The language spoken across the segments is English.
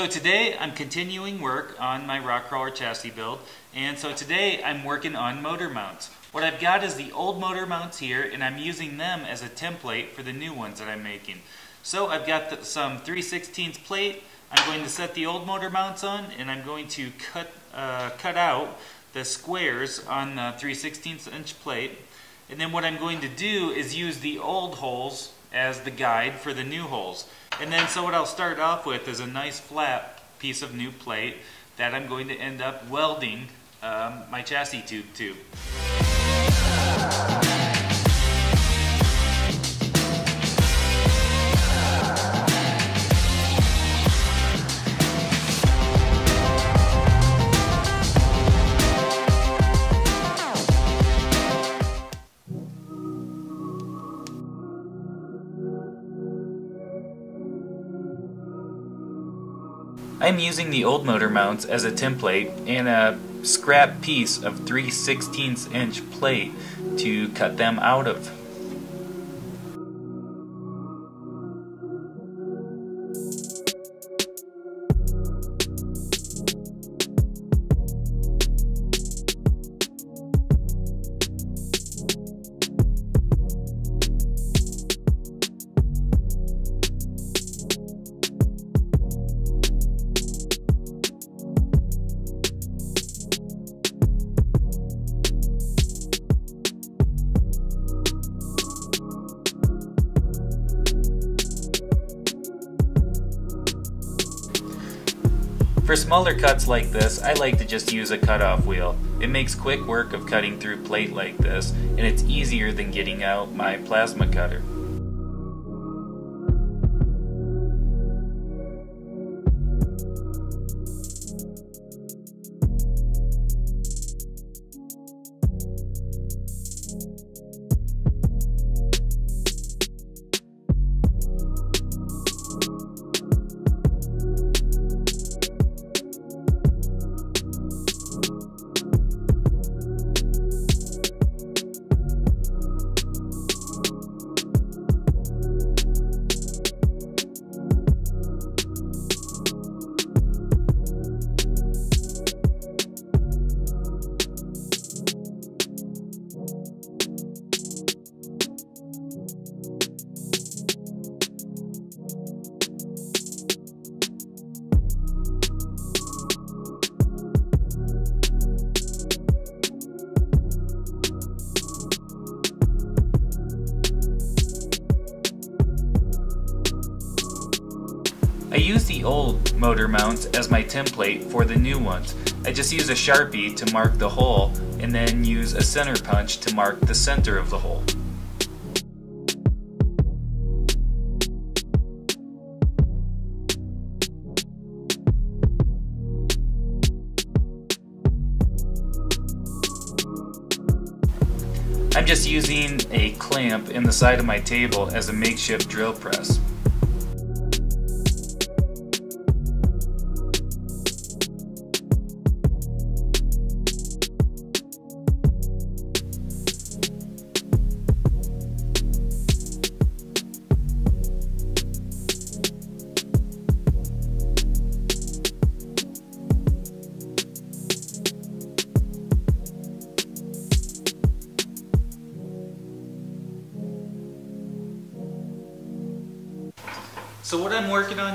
So today I'm continuing work on my rock crawler chassis build and so today I'm working on motor mounts. What I've got is the old motor mounts here and I'm using them as a template for the new ones that I'm making. So I've got the, some 3 16 plate, I'm going to set the old motor mounts on and I'm going to cut, uh, cut out the squares on the 3 16 inch plate and then what I'm going to do is use the old holes as the guide for the new holes. And then so what I'll start off with is a nice flat piece of new plate that I'm going to end up welding um, my chassis tube to. I'm using the old motor mounts as a template and a scrap piece of 3 16 inch plate to cut them out of. Smaller cuts like this, I like to just use a cutoff wheel. It makes quick work of cutting through plate like this, and it's easier than getting out my plasma cutter. The old motor mounts as my template for the new ones. I just use a sharpie to mark the hole and then use a center punch to mark the center of the hole. I'm just using a clamp in the side of my table as a makeshift drill press.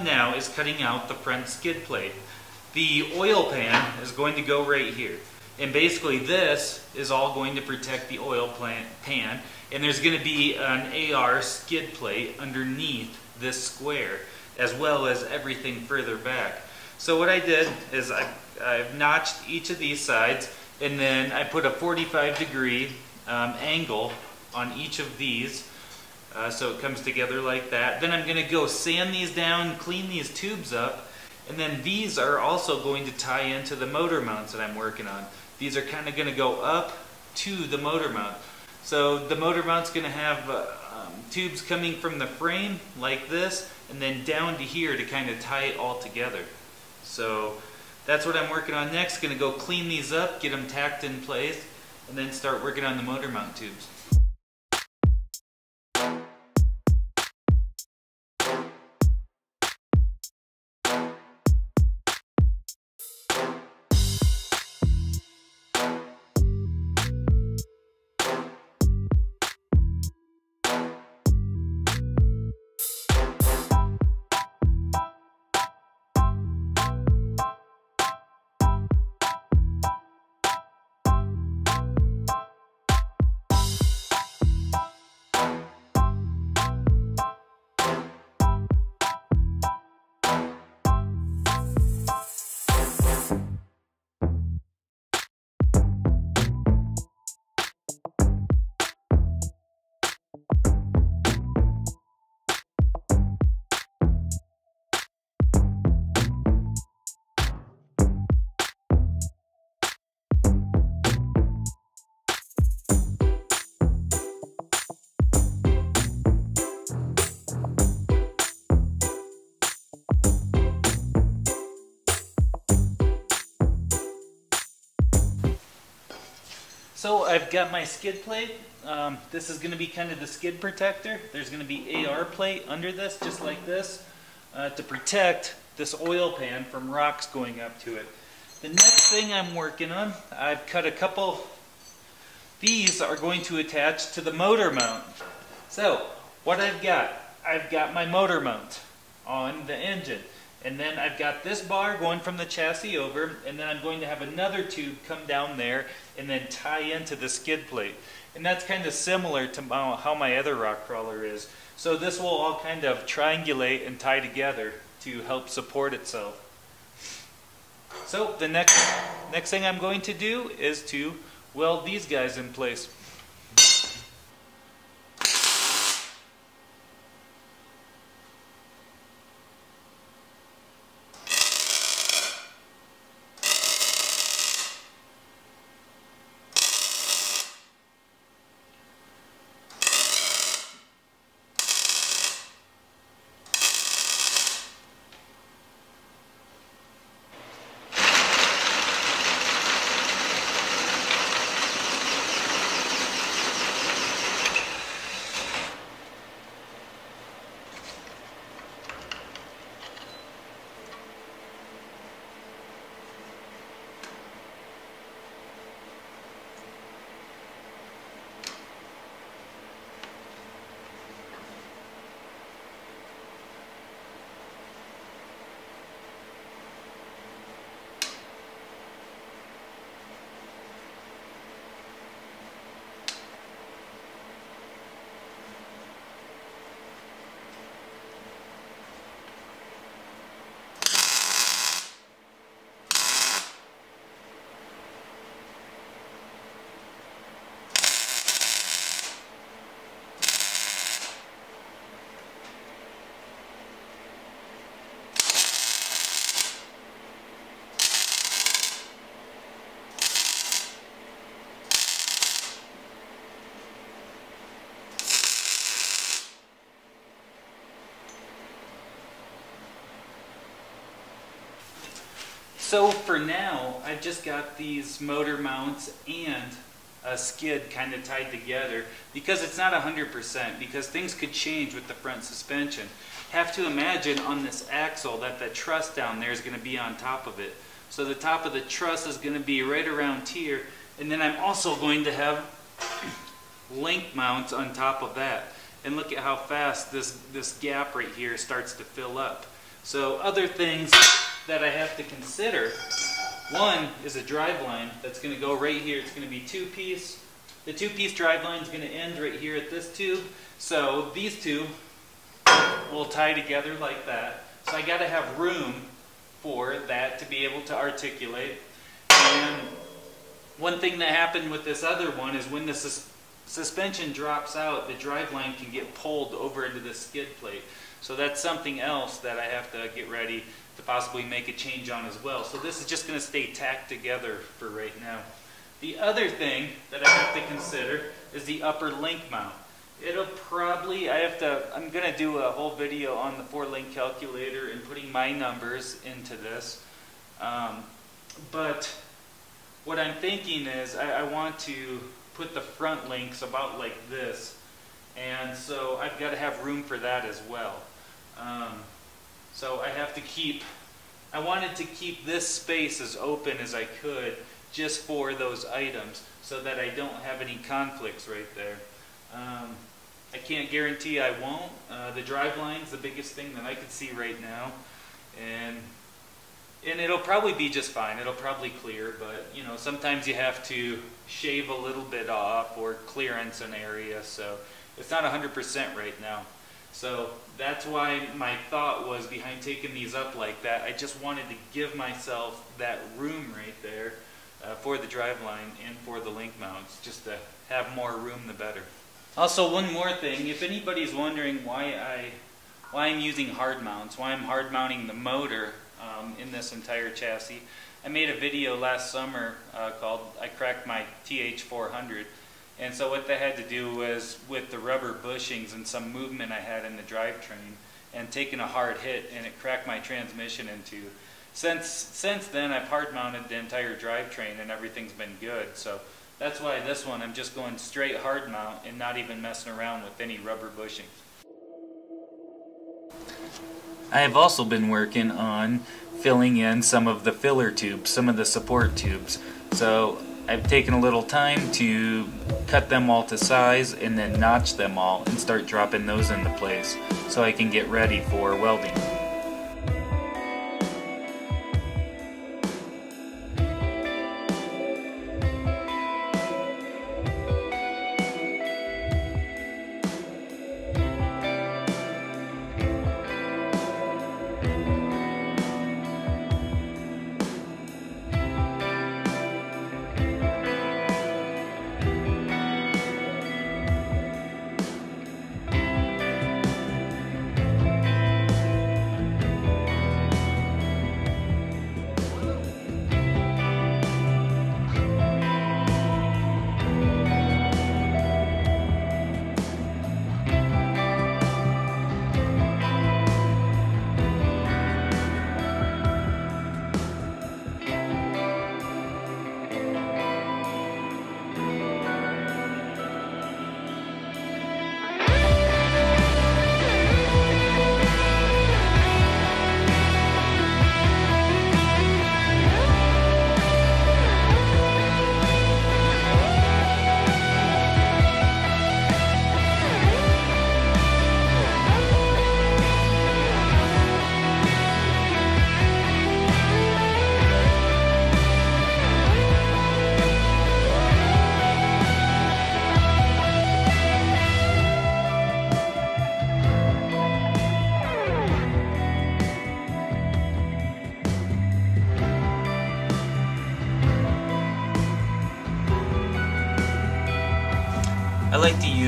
Now is cutting out the front skid plate. The oil pan is going to go right here. And basically this is all going to protect the oil pan and there's going to be an AR skid plate underneath this square as well as everything further back. So what I did is I, I've notched each of these sides and then I put a 45 degree um, angle on each of these uh, so it comes together like that. Then I'm going to go sand these down, clean these tubes up, and then these are also going to tie into the motor mounts that I'm working on. These are kind of going to go up to the motor mount. So the motor mount's going to have uh, um, tubes coming from the frame like this, and then down to here to kind of tie it all together. So that's what I'm working on next. Going to go clean these up, get them tacked in place, and then start working on the motor mount tubes. I've got my skid plate. Um, this is going to be kind of the skid protector. There's going to be AR plate under this, just like this, uh, to protect this oil pan from rocks going up to it. The next thing I'm working on, I've cut a couple, these are going to attach to the motor mount. So what I've got, I've got my motor mount on the engine. And then I've got this bar going from the chassis over, and then I'm going to have another tube come down there and then tie into the skid plate. And that's kind of similar to how my other rock crawler is. So this will all kind of triangulate and tie together to help support itself. So the next, next thing I'm going to do is to weld these guys in place. So for now, I've just got these motor mounts and a skid kind of tied together because it's not 100% because things could change with the front suspension. Have to imagine on this axle that the truss down there is going to be on top of it. So the top of the truss is going to be right around here and then I'm also going to have link mounts on top of that. And look at how fast this, this gap right here starts to fill up. So other things that I have to consider. One is a drive line that's going to go right here. It's going to be two piece. The two piece drive line is going to end right here at this tube. So these two will tie together like that. So I got to have room for that to be able to articulate. And one thing that happened with this other one is when the sus suspension drops out, the drive line can get pulled over into the skid plate. So that's something else that I have to get ready to possibly make a change on as well. So this is just going to stay tacked together for right now. The other thing that I have to consider is the upper link mount. It'll probably, I have to, I'm going to do a whole video on the four link calculator and putting my numbers into this. Um, but what I'm thinking is I, I want to put the front links about like this. And so I've got to have room for that as well. Um, so I have to keep, I wanted to keep this space as open as I could just for those items so that I don't have any conflicts right there. Um, I can't guarantee I won't. Uh, the drive line's the biggest thing that I could see right now. And and it'll probably be just fine. It'll probably clear, but you know, sometimes you have to shave a little bit off or clearance an area, so it's not 100% right now. So that's why my thought was behind taking these up like that. I just wanted to give myself that room right there uh, for the drive line and for the link mounts, just to have more room the better. Also, one more thing, if anybody's wondering why I why I'm using hard mounts, why I'm hard mounting the motor um, in this entire chassis, I made a video last summer uh, called I Cracked My TH400 and so what they had to do was with the rubber bushings and some movement I had in the drivetrain and taking a hard hit and it cracked my transmission in two. Since, since then I've hard mounted the entire drivetrain and everything's been good. So That's why this one I'm just going straight hard mount and not even messing around with any rubber bushings. I have also been working on filling in some of the filler tubes, some of the support tubes. So I've taken a little time to cut them all to size and then notch them all and start dropping those into place so I can get ready for welding.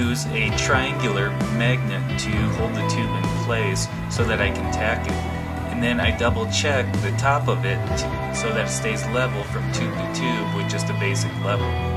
Use a triangular magnet to hold the tube in place so that I can tack it. And then I double check the top of it so that it stays level from tube to tube with just a basic level.